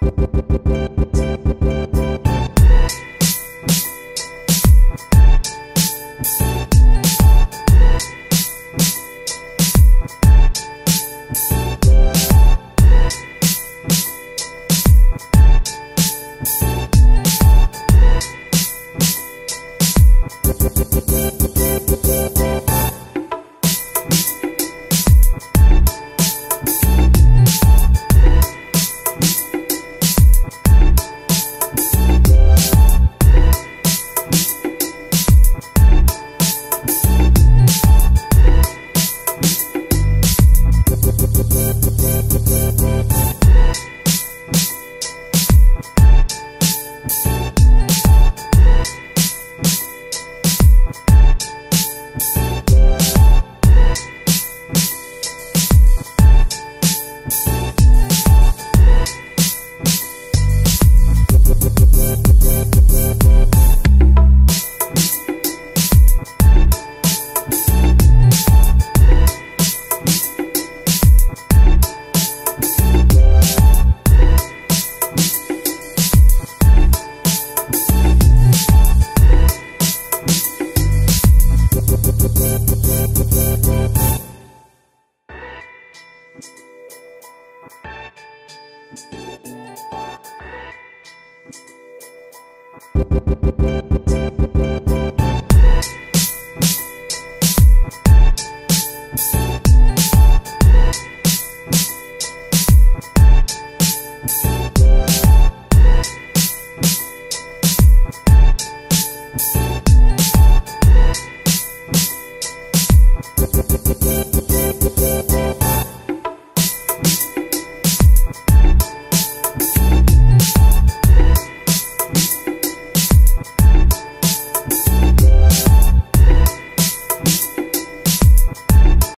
Thank